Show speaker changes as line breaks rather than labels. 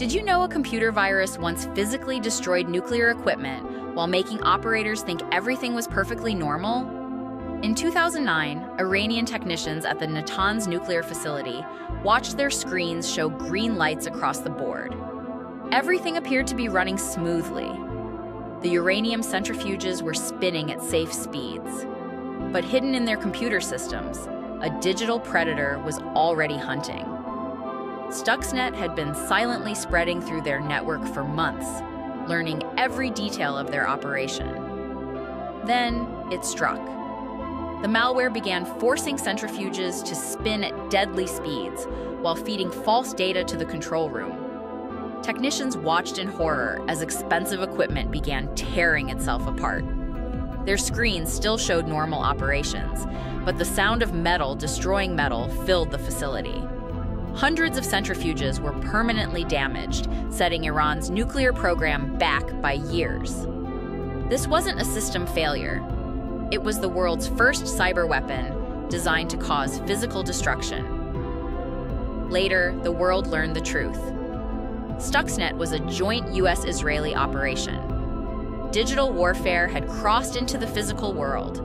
Did you know a computer virus once physically destroyed nuclear equipment while making operators think everything was perfectly normal? In 2009, Iranian technicians at the Natanz nuclear facility watched their screens show green lights across the board. Everything appeared to be running smoothly. The uranium centrifuges were spinning at safe speeds. But hidden in their computer systems, a digital predator was already hunting. Stuxnet had been silently spreading through their network for months, learning every detail of their operation. Then it struck. The malware began forcing centrifuges to spin at deadly speeds while feeding false data to the control room. Technicians watched in horror as expensive equipment began tearing itself apart. Their screens still showed normal operations, but the sound of metal destroying metal filled the facility. Hundreds of centrifuges were permanently damaged, setting Iran's nuclear program back by years. This wasn't a system failure. It was the world's first cyber weapon designed to cause physical destruction. Later, the world learned the truth. Stuxnet was a joint US Israeli operation. Digital warfare had crossed into the physical world,